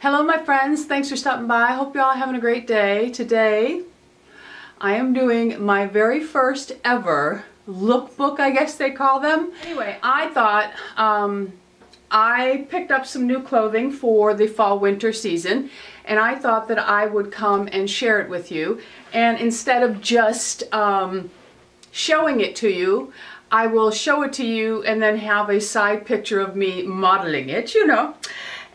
Hello my friends, thanks for stopping by. I hope you're all having a great day. Today I am doing my very first ever lookbook, I guess they call them. Anyway, I thought um, I picked up some new clothing for the fall winter season and I thought that I would come and share it with you and instead of just um, showing it to you, I will show it to you and then have a side picture of me modeling it, you know.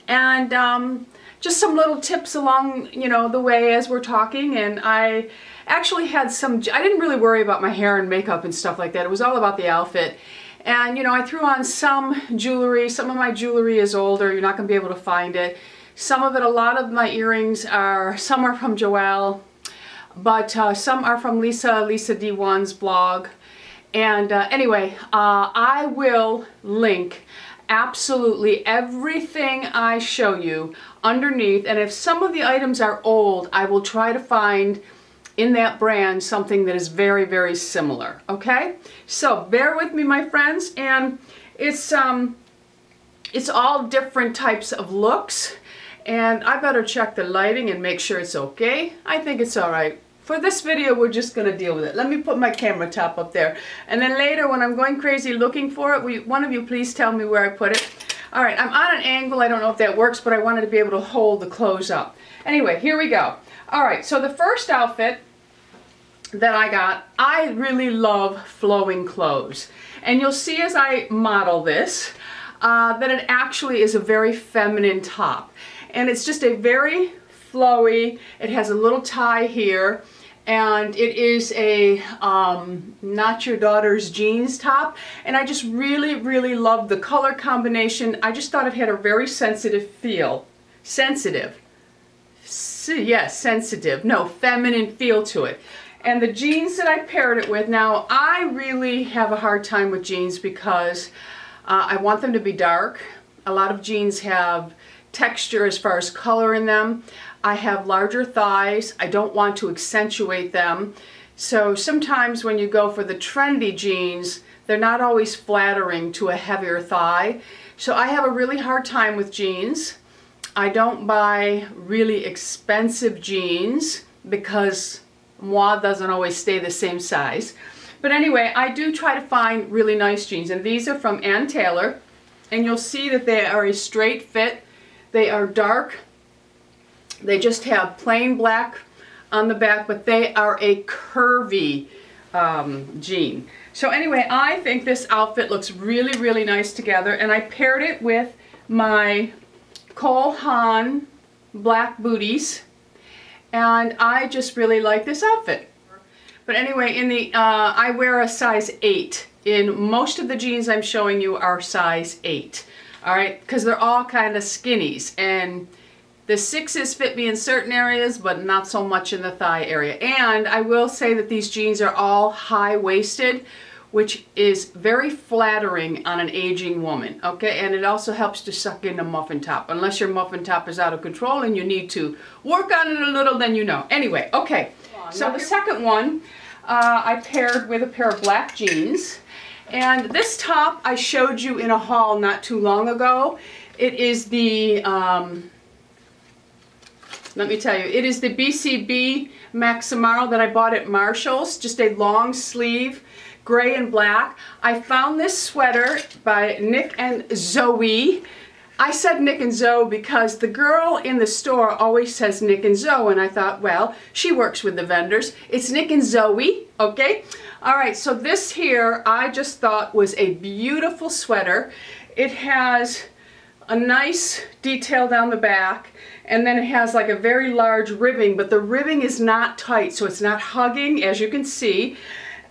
And um, just some little tips along, you know, the way as we're talking. And I actually had some, I didn't really worry about my hair and makeup and stuff like that. It was all about the outfit. And, you know, I threw on some jewelry. Some of my jewelry is older. You're not going to be able to find it. Some of it, a lot of my earrings are, some are from Joelle, but uh, some are from Lisa, Lisa D1's blog. And uh, anyway, uh, I will link absolutely everything I show you underneath and if some of the items are old I will try to find in that brand something that is very very similar okay? So bear with me my friends and it's um it's all different types of looks and I better check the lighting and make sure it's okay. I think it's all right for this video, we're just going to deal with it. Let me put my camera top up there. And then later, when I'm going crazy looking for it, we, one of you please tell me where I put it. All right, I'm on an angle. I don't know if that works, but I wanted to be able to hold the clothes up. Anyway, here we go. All right, so the first outfit that I got, I really love flowing clothes. And you'll see as I model this, uh, that it actually is a very feminine top. And it's just a very flowy, it has a little tie here, and it is a um, not your daughter's jeans top. And I just really really love the color combination. I just thought it had a very sensitive feel. Sensitive. Yes sensitive. No feminine feel to it. And the jeans that I paired it with now I really have a hard time with jeans because uh, I want them to be dark. A lot of jeans have texture as far as color in them I have larger thighs. I don't want to accentuate them. So sometimes when you go for the trendy jeans, they're not always flattering to a heavier thigh. So I have a really hard time with jeans. I don't buy really expensive jeans because moi doesn't always stay the same size. But anyway, I do try to find really nice jeans. And these are from Ann Taylor. And you'll see that they are a straight fit. They are dark they just have plain black on the back, but they are a curvy um, jean. So anyway, I think this outfit looks really, really nice together, and I paired it with my Cole Haan black booties, and I just really like this outfit. But anyway, in the uh, I wear a size 8. In most of the jeans I'm showing you are size 8. Alright, because they're all kind of skinnies, and the sixes fit me in certain areas, but not so much in the thigh area. And I will say that these jeans are all high-waisted, which is very flattering on an aging woman, okay? And it also helps to suck in a muffin top. Unless your muffin top is out of control and you need to work on it a little, then you know. Anyway, okay. So the second one, uh, I paired with a pair of black jeans. And this top I showed you in a haul not too long ago. It is the... Um, let me tell you, it is the BCB Maximaro that I bought at Marshall's, just a long sleeve, gray and black. I found this sweater by Nick and Zoe. I said Nick and Zoe because the girl in the store always says Nick and Zoe, and I thought, well, she works with the vendors. It's Nick and Zoe, okay? All right, so this here I just thought was a beautiful sweater. It has a nice detail down the back and then it has like a very large ribbing but the ribbing is not tight so it's not hugging as you can see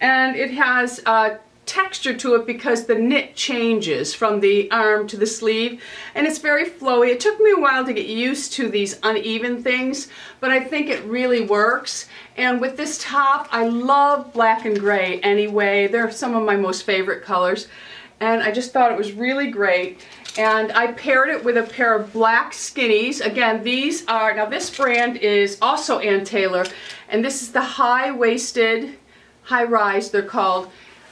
and it has a texture to it because the knit changes from the arm to the sleeve and it's very flowy. It took me a while to get used to these uneven things but I think it really works and with this top I love black and gray anyway. They're some of my most favorite colors and I just thought it was really great and I paired it with a pair of black skinnies. Again, these are, now this brand is also Ann Taylor, and this is the high-waisted, high-rise, they're called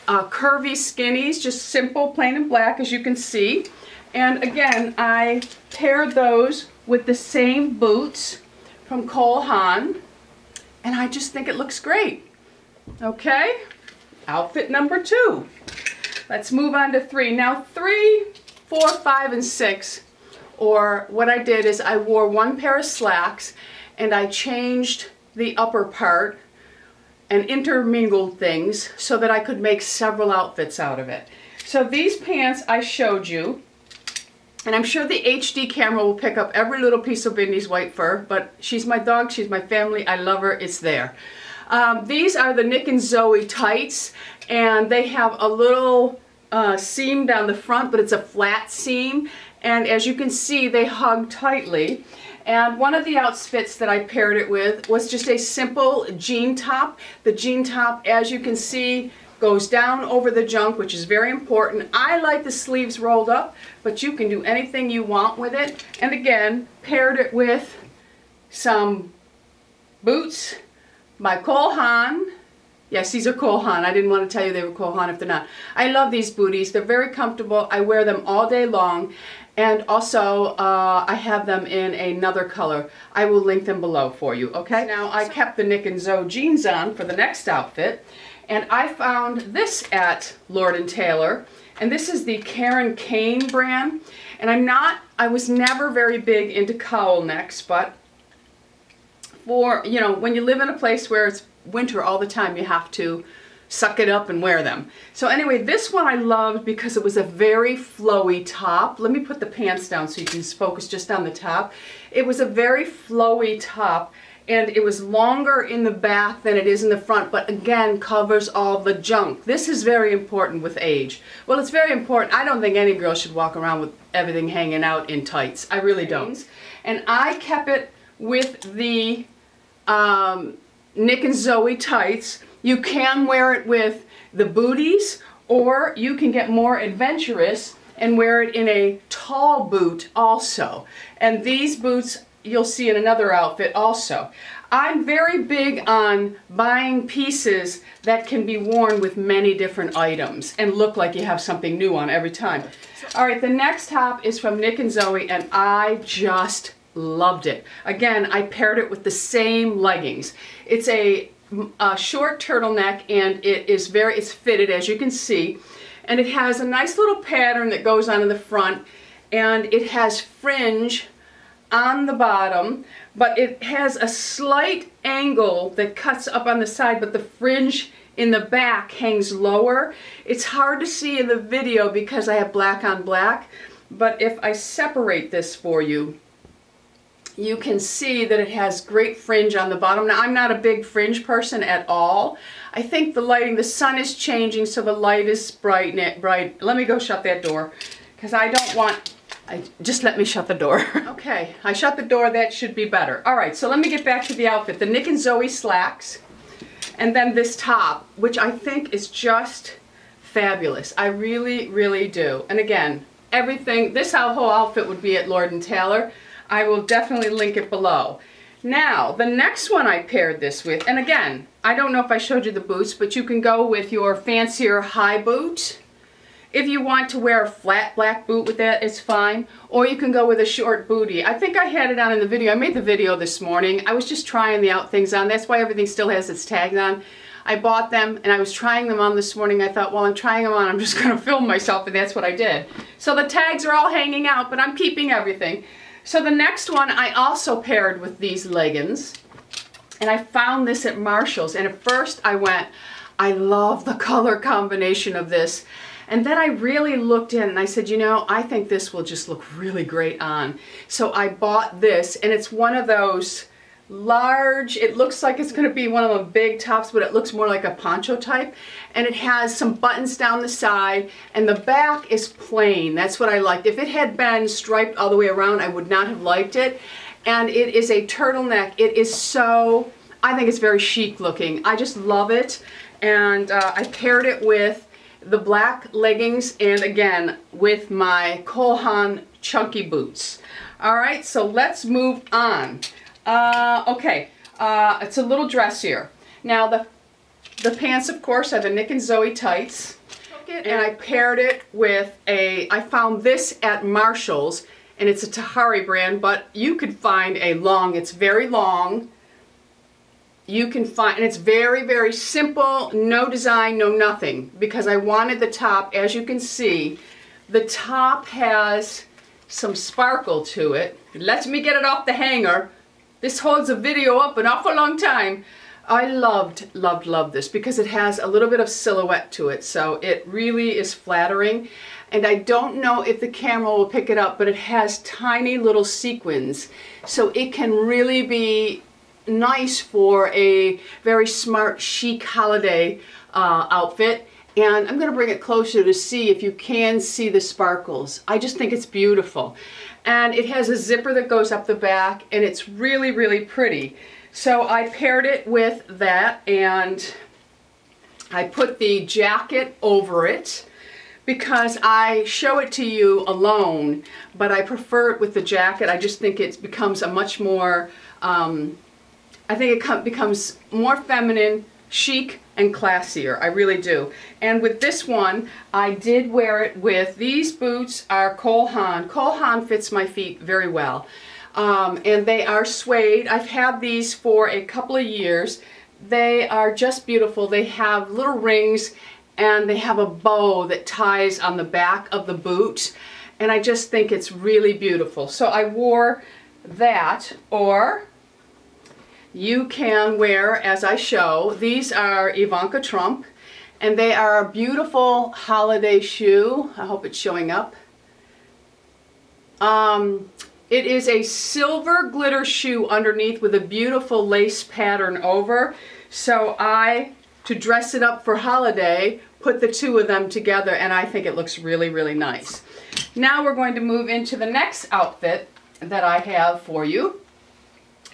uh, curvy skinnies, just simple, plain and black, as you can see. And again, I paired those with the same boots from Cole Haan. And I just think it looks great. Okay, outfit number two. Let's move on to three. Now three, four, five, and six, or what I did is I wore one pair of slacks and I changed the upper part and intermingled things so that I could make several outfits out of it. So these pants I showed you, and I'm sure the HD camera will pick up every little piece of Bindie's white fur, but she's my dog, she's my family, I love her, it's there. Um, these are the Nick and Zoe tights, and they have a little uh, seam down the front, but it's a flat seam, and as you can see, they hug tightly. And one of the outfits that I paired it with was just a simple jean top. The jean top, as you can see, goes down over the junk, which is very important. I like the sleeves rolled up, but you can do anything you want with it. And again, paired it with some boots by Cole Haan. Yes, these are Cole Haan. I didn't want to tell you they were Cole Haan if they're not. I love these booties. They're very comfortable. I wear them all day long. And also, uh, I have them in another color. I will link them below for you, okay? Now, I kept the Nick and Zoe jeans on for the next outfit. And I found this at Lord & Taylor. And this is the Karen Kane brand. And I'm not, I was never very big into cowl necks, but for, you know, when you live in a place where it's winter all the time, you have to suck it up and wear them. So anyway, this one I loved because it was a very flowy top. Let me put the pants down so you can focus just on the top. It was a very flowy top and it was longer in the back than it is in the front, but again covers all the junk. This is very important with age. Well, it's very important. I don't think any girl should walk around with everything hanging out in tights. I really don't. And I kept it with the um, Nick and Zoe tights. You can wear it with the booties or you can get more adventurous and wear it in a tall boot also. And these boots you'll see in another outfit also. I'm very big on buying pieces that can be worn with many different items and look like you have something new on every time. All right, the next top is from Nick and Zoe and I just loved it. Again, I paired it with the same leggings. It's a, a short turtleneck and it is very, it's fitted as you can see. And it has a nice little pattern that goes on in the front and it has fringe on the bottom, but it has a slight angle that cuts up on the side, but the fringe in the back hangs lower. It's hard to see in the video because I have black on black, but if I separate this for you, you can see that it has great fringe on the bottom. Now, I'm not a big fringe person at all. I think the lighting, the sun is changing, so the light is bright. bright. Let me go shut that door because I don't want I, just let me shut the door. okay, I shut the door, that should be better. All right, so let me get back to the outfit. The Nick and Zoe slacks, and then this top, which I think is just fabulous. I really, really do. And again, everything, this whole outfit would be at Lord & Taylor. I will definitely link it below. Now, the next one I paired this with, and again, I don't know if I showed you the boots, but you can go with your fancier high boot if you want to wear a flat black boot with that, it's fine. Or you can go with a short booty. I think I had it on in the video. I made the video this morning. I was just trying the out things on. That's why everything still has its tags on. I bought them and I was trying them on this morning. I thought, well, I'm trying them on. I'm just going to film myself and that's what I did. So the tags are all hanging out, but I'm keeping everything. So the next one I also paired with these leggings. And I found this at Marshall's. And at first I went, I love the color combination of this. And then I really looked in and I said, you know, I think this will just look really great on. So I bought this and it's one of those large, it looks like it's going to be one of the big tops, but it looks more like a poncho type. And it has some buttons down the side and the back is plain. That's what I liked. If it had been striped all the way around, I would not have liked it. And it is a turtleneck. It is so, I think it's very chic looking. I just love it. And uh, I paired it with the black leggings and again with my Cole Haan chunky boots. All right, so let's move on. Uh, okay, uh, it's a little dressier. Now the, the pants, of course, are the Nick and Zoe tights. and I paired it with a, I found this at Marshall's and it's a Tahari brand, but you could find a long, it's very long. You can find, and it's very, very simple, no design, no nothing, because I wanted the top, as you can see, the top has some sparkle to it. It lets me get it off the hanger. This holds a video up an awful long time. I loved, loved, loved this because it has a little bit of silhouette to it. So it really is flattering. And I don't know if the camera will pick it up, but it has tiny little sequins. So it can really be nice for a very smart, chic holiday uh, outfit. And I'm going to bring it closer to see if you can see the sparkles. I just think it's beautiful. And it has a zipper that goes up the back, and it's really, really pretty. So I paired it with that and I put the jacket over it because I show it to you alone, but I prefer it with the jacket. I just think it becomes a much more, um, I think it becomes more feminine, chic, and classier. I really do. And with this one, I did wear it with, these boots are Cole Haan. Cole Haan fits my feet very well. Um, and they are suede. I've had these for a couple of years. They are just beautiful. They have little rings and they have a bow that ties on the back of the boot. And I just think it's really beautiful. So I wore that or you can wear, as I show, these are Ivanka Trump and they are a beautiful holiday shoe. I hope it's showing up. Um, it is a silver glitter shoe underneath with a beautiful lace pattern over. So I, to dress it up for holiday, put the two of them together and I think it looks really, really nice. Now we're going to move into the next outfit that I have for you.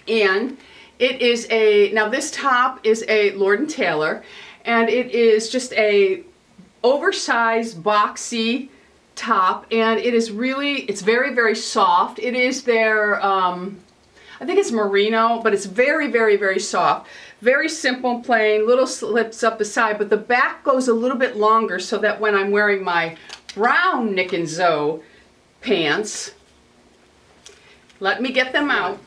And it is a, now this top is a Lord & Taylor and it is just a oversized boxy top and it is really, it's very, very soft. It is their, um, I think it's merino, but it's very, very, very soft. Very simple, and plain, little slips up the side, but the back goes a little bit longer so that when I'm wearing my brown Nick and Zoe pants, let me get them out.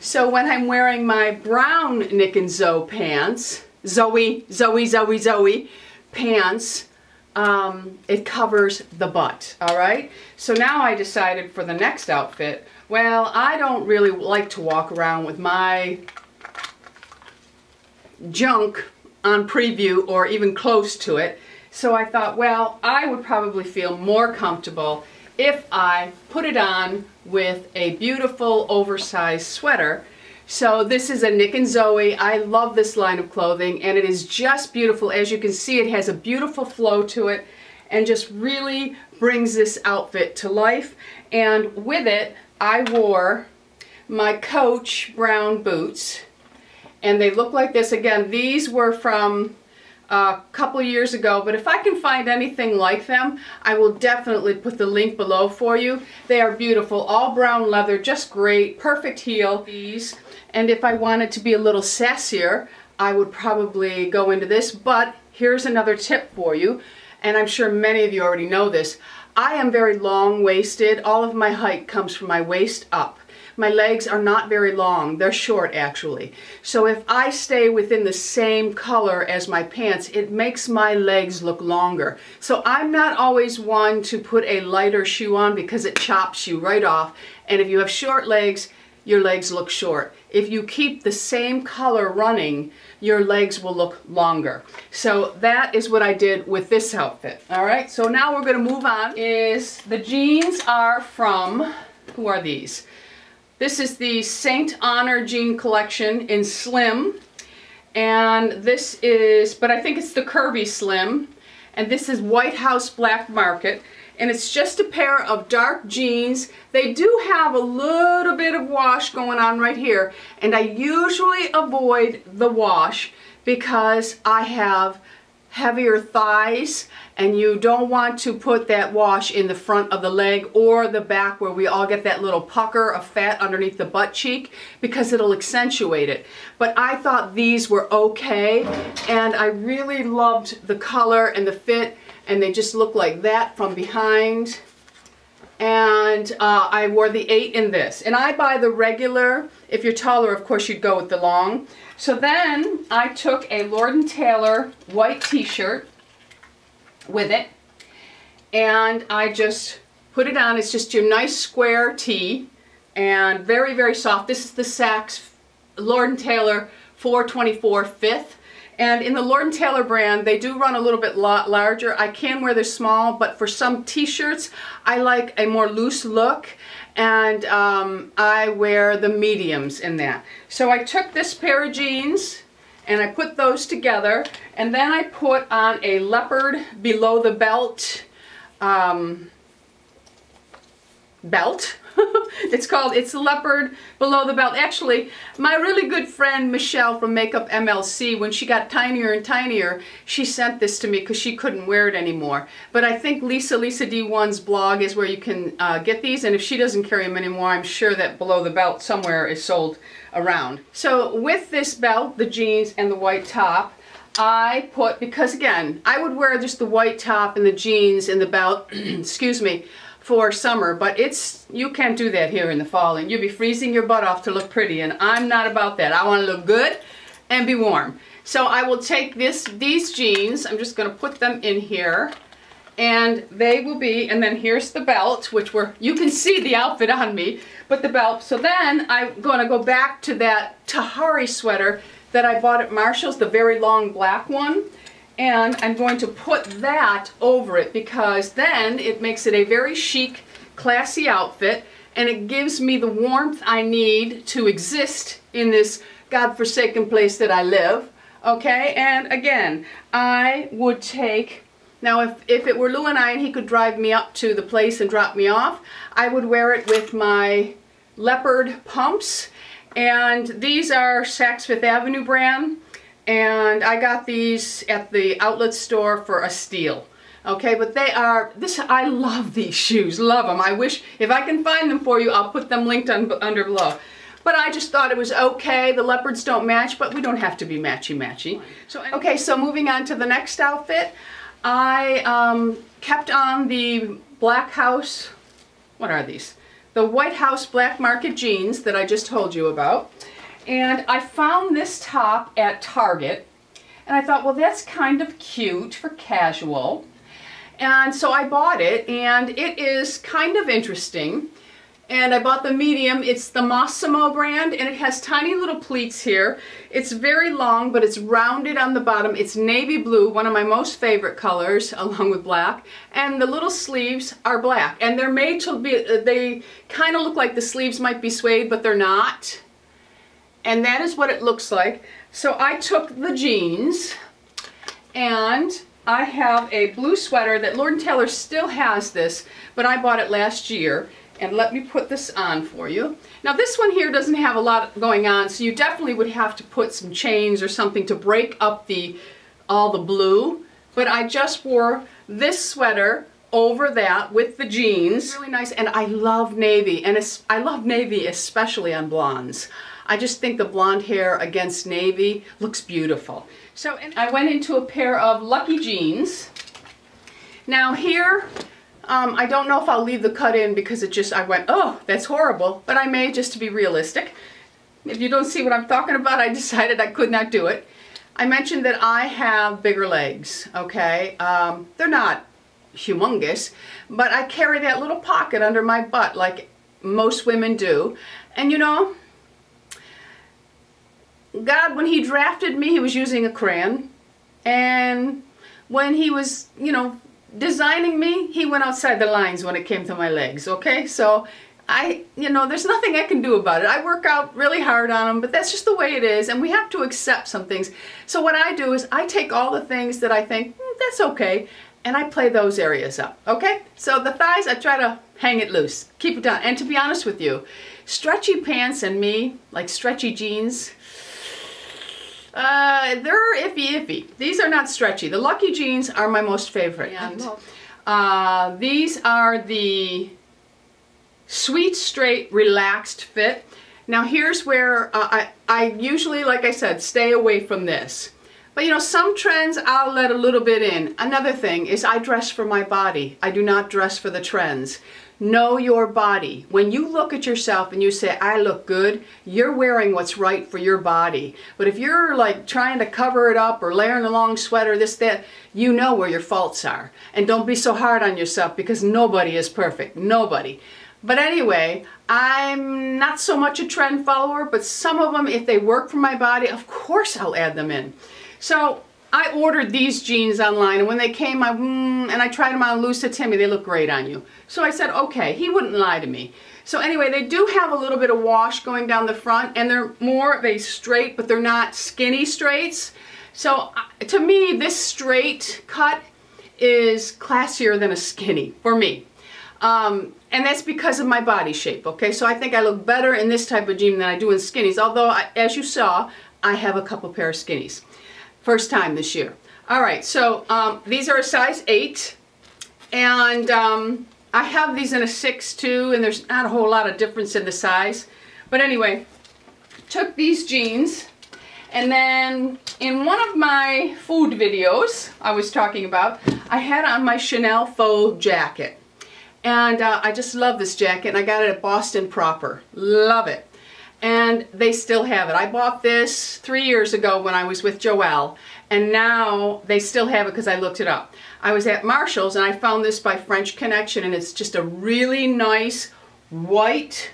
So when I'm wearing my brown Nick and Zoe pants, Zoe, Zoe, Zoe, Zoe pants, um, it covers the butt, all right? So now I decided for the next outfit, well, I don't really like to walk around with my junk on preview or even close to it. So I thought, well, I would probably feel more comfortable if I put it on with a beautiful oversized sweater so this is a Nick and Zoe. I love this line of clothing and it is just beautiful. As you can see, it has a beautiful flow to it and just really brings this outfit to life. And with it, I wore my Coach brown boots and they look like this. Again, these were from a couple years ago, but if I can find anything like them, I will definitely put the link below for you. They are beautiful, all brown leather, just great, perfect heel. These and if I wanted to be a little sassier, I would probably go into this, but here's another tip for you, and I'm sure many of you already know this. I am very long-waisted. All of my height comes from my waist up. My legs are not very long. They're short, actually. So if I stay within the same color as my pants, it makes my legs look longer. So I'm not always one to put a lighter shoe on because it chops you right off. And if you have short legs, your legs look short. If you keep the same color running, your legs will look longer. So that is what I did with this outfit. All right, so now we're gonna move on is the jeans are from, who are these? This is the Saint Honoré jean collection in slim. And this is, but I think it's the curvy slim. And this is White House Black Market and it's just a pair of dark jeans. They do have a little bit of wash going on right here and I usually avoid the wash because I have heavier thighs and you don't want to put that wash in the front of the leg or the back where we all get that little pucker of fat underneath the butt cheek because it'll accentuate it. But I thought these were okay and I really loved the color and the fit and they just look like that from behind. and uh, I wore the 8 in this. And I buy the regular, if you're taller, of course, you'd go with the long. So then I took a Lord & Taylor white t-shirt with it, and I just put it on. It's just your nice square tee, and very, very soft. This is the Saks Lord & Taylor 424 fifth. And in the Lord & Taylor brand, they do run a little bit larger. I can wear this small, but for some t-shirts, I like a more loose look, and um, I wear the mediums in that. So I took this pair of jeans, and I put those together, and then I put on a leopard below the belt um, belt. it's called, it's leopard below the belt. Actually, my really good friend Michelle from Makeup MLC, when she got tinier and tinier, she sent this to me because she couldn't wear it anymore. But I think Lisa, Lisa D1's blog is where you can uh, get these, and if she doesn't carry them anymore, I'm sure that below the belt somewhere is sold around. So with this belt, the jeans, and the white top, I put, because again, I would wear just the white top and the jeans and the belt, excuse me, for summer, but it's you can't do that here in the fall and you'll be freezing your butt off to look pretty and I'm not about that. I want to look good and be warm. So I will take this these jeans, I'm just going to put them in here and they will be, and then here's the belt, which were, you can see the outfit on me, but the belt. So then I'm going to go back to that Tahari sweater that I bought at Marshall's, the very long black one and I'm going to put that over it because then it makes it a very chic, classy outfit and it gives me the warmth I need to exist in this godforsaken place that I live. Okay, and again, I would take, now if, if it were Lou and I and he could drive me up to the place and drop me off, I would wear it with my leopard pumps. And these are Saks Fifth Avenue brand and I got these at the outlet store for a steal. Okay, but they are, this, I love these shoes, love them. I wish, if I can find them for you, I'll put them linked on, under below. But I just thought it was okay. The leopards don't match, but we don't have to be matchy-matchy. So, okay, so moving on to the next outfit. I um, kept on the Black House, what are these? The White House Black Market jeans that I just told you about. And I found this top at Target and I thought, well, that's kind of cute for casual. And so I bought it and it is kind of interesting. And I bought the medium. It's the Mossimo brand and it has tiny little pleats here. It's very long, but it's rounded on the bottom. It's navy blue, one of my most favorite colors, along with black. And the little sleeves are black. And they're made to be, they kind of look like the sleeves might be suede, but they're not and that is what it looks like. So I took the jeans and I have a blue sweater that Lord & Taylor still has this, but I bought it last year. And let me put this on for you. Now this one here doesn't have a lot going on, so you definitely would have to put some chains or something to break up the all the blue. But I just wore this sweater over that with the jeans. Really nice, and I love navy, and I love navy especially on blondes. I just think the blonde hair against navy looks beautiful. So I went into a pair of Lucky jeans. Now here, um, I don't know if I'll leave the cut in because it just, I went, oh, that's horrible, but I may just to be realistic. If you don't see what I'm talking about, I decided I could not do it. I mentioned that I have bigger legs, okay? Um, they're not humongous, but I carry that little pocket under my butt like most women do. And you know, God, when he drafted me, he was using a crayon. And when he was, you know, designing me, he went outside the lines when it came to my legs, okay? So I, you know, there's nothing I can do about it. I work out really hard on them, but that's just the way it is, and we have to accept some things. So what I do is I take all the things that I think, mm, that's okay, and I play those areas up, okay? So the thighs, I try to hang it loose, keep it down. And to be honest with you, stretchy pants and me, like stretchy jeans, uh, they're iffy iffy. These are not stretchy. The Lucky Jeans are my most favorite. And uh, these are the Sweet Straight Relaxed Fit. Now here's where uh, I, I usually, like I said, stay away from this. But you know, some trends I'll let a little bit in. Another thing is I dress for my body. I do not dress for the trends. Know your body. When you look at yourself and you say, I look good, you're wearing what's right for your body. But if you're like trying to cover it up or layering a long sweater, this, that, you know where your faults are. And don't be so hard on yourself because nobody is perfect. Nobody. But anyway, I'm not so much a trend follower, but some of them, if they work for my body, of course I'll add them in. So I ordered these jeans online and when they came, I, mm, and I tried them on Lusa Timmy, they look great on you. So I said, okay, he wouldn't lie to me. So anyway, they do have a little bit of wash going down the front and they're more of a straight, but they're not skinny straights. So to me, this straight cut is classier than a skinny for me. Um, and that's because of my body shape, okay? So I think I look better in this type of jean than I do in skinnies, although, I, as you saw, I have a couple pair of skinnies. First time this year. All right, so um, these are a size 8, and um, I have these in a 6 too, and there's not a whole lot of difference in the size. But anyway, took these jeans, and then in one of my food videos I was talking about, I had on my Chanel faux jacket. And uh, I just love this jacket, and I got it at Boston Proper. Love it. And they still have it. I bought this three years ago when I was with Joelle, and now they still have it because I looked it up. I was at Marshall's and I found this by French Connection and it's just a really nice white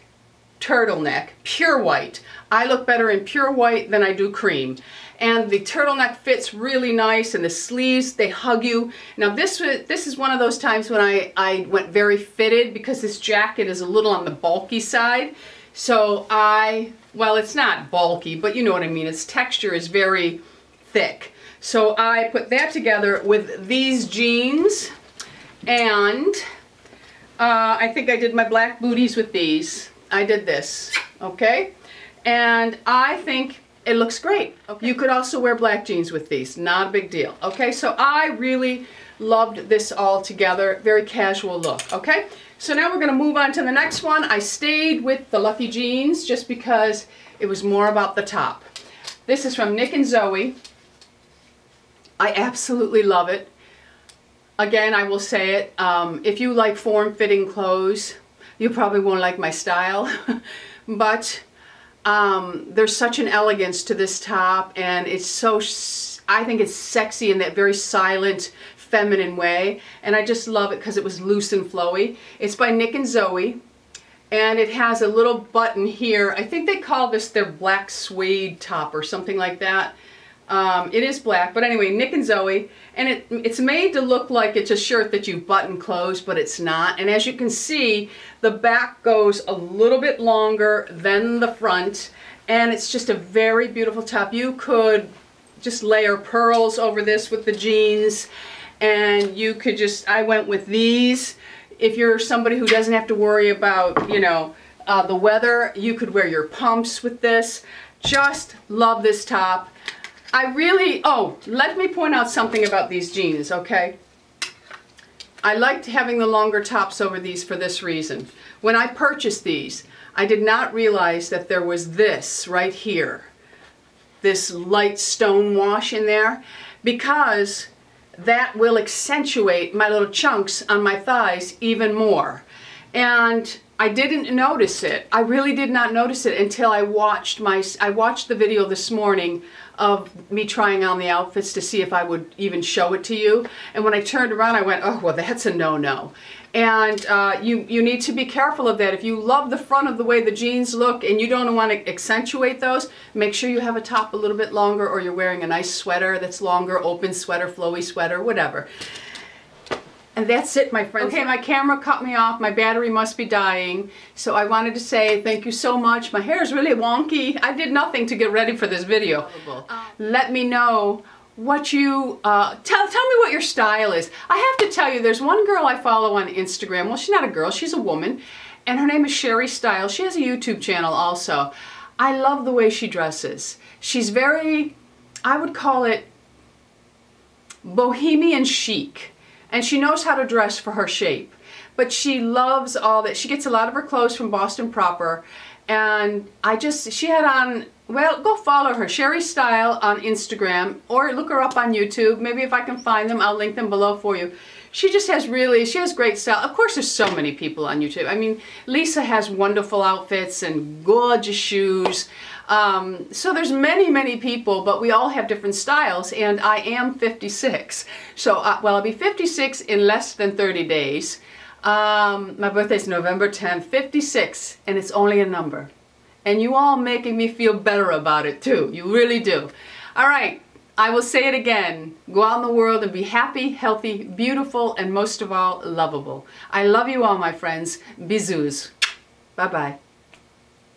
turtleneck, pure white. I look better in pure white than I do cream. And the turtleneck fits really nice and the sleeves, they hug you. Now this this is one of those times when I, I went very fitted because this jacket is a little on the bulky side. So I, well it's not bulky, but you know what I mean. Its texture is very thick. So I put that together with these jeans and uh, I think I did my black booties with these. I did this, okay? And I think it looks great. Okay. You could also wear black jeans with these, not a big deal. Okay, so I really loved this all together. Very casual look, okay? So now we're gonna move on to the next one. I stayed with the Lucky Jeans just because it was more about the top. This is from Nick and Zoe. I absolutely love it. Again, I will say it, um, if you like form-fitting clothes, you probably won't like my style, but um, there's such an elegance to this top and it's so, I think it's sexy in that very silent, feminine way and I just love it because it was loose and flowy. It's by Nick and Zoe and it has a little button here. I think they call this their black suede top or something like that. Um, it is black, but anyway, Nick and Zoe, and it, it's made to look like it's a shirt that you button close, but it's not. And as you can see, the back goes a little bit longer than the front, and it's just a very beautiful top. You could just layer pearls over this with the jeans, and you could just, I went with these. If you're somebody who doesn't have to worry about, you know, uh, the weather, you could wear your pumps with this. Just love this top. I really, oh, let me point out something about these jeans, okay? I liked having the longer tops over these for this reason. When I purchased these, I did not realize that there was this right here, this light stone wash in there, because that will accentuate my little chunks on my thighs even more. And I didn't notice it. I really did not notice it until I watched my I watched the video this morning of me trying on the outfits to see if I would even show it to you. And when I turned around, I went, oh, well, that's a no-no. And uh, you, you need to be careful of that. If you love the front of the way the jeans look and you don't want to accentuate those, make sure you have a top a little bit longer or you're wearing a nice sweater that's longer, open sweater, flowy sweater, whatever. And that's it, my friends. Okay, my camera cut me off. My battery must be dying. So I wanted to say thank you so much. My hair is really wonky. I did nothing to get ready for this video. Let me know what you, uh, tell, tell me what your style is. I have to tell you, there's one girl I follow on Instagram. Well, she's not a girl, she's a woman. And her name is Sherry Style. She has a YouTube channel also. I love the way she dresses. She's very, I would call it bohemian chic and she knows how to dress for her shape. But she loves all that. She gets a lot of her clothes from Boston proper. And I just, she had on, well, go follow her, Sherry Style on Instagram, or look her up on YouTube. Maybe if I can find them, I'll link them below for you. She just has really, she has great style. Of course, there's so many people on YouTube. I mean, Lisa has wonderful outfits and gorgeous shoes. Um, so there's many, many people, but we all have different styles, and I am 56. So, uh, well, I'll be 56 in less than 30 days. Um, my birthday's November 10th, 56, and it's only a number. And you all making me feel better about it too. You really do. All right, I will say it again. Go out in the world and be happy, healthy, beautiful, and most of all, lovable. I love you all, my friends. Bisous. Bye-bye.